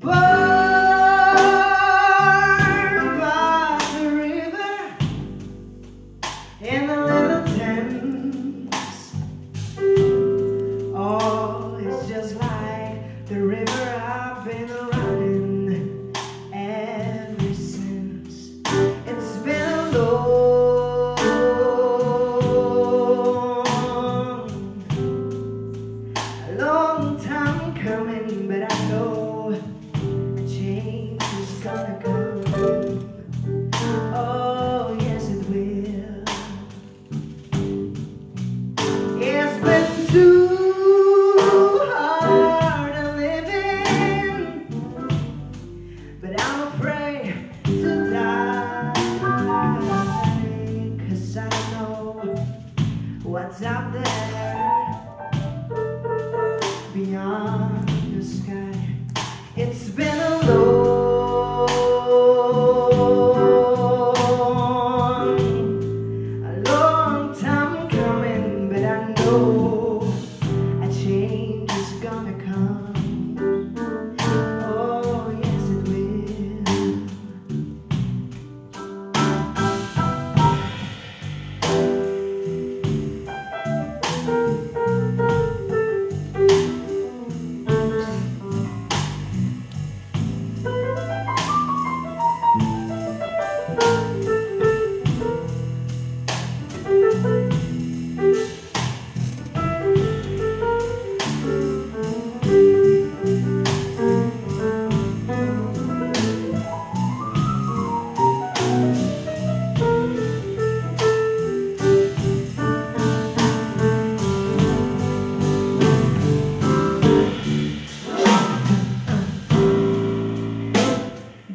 by the river in the little. Oh, it's just like the river I've been running ever since. It's been a long, long time coming, but I know out there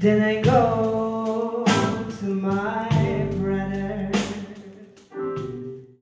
Then I go to my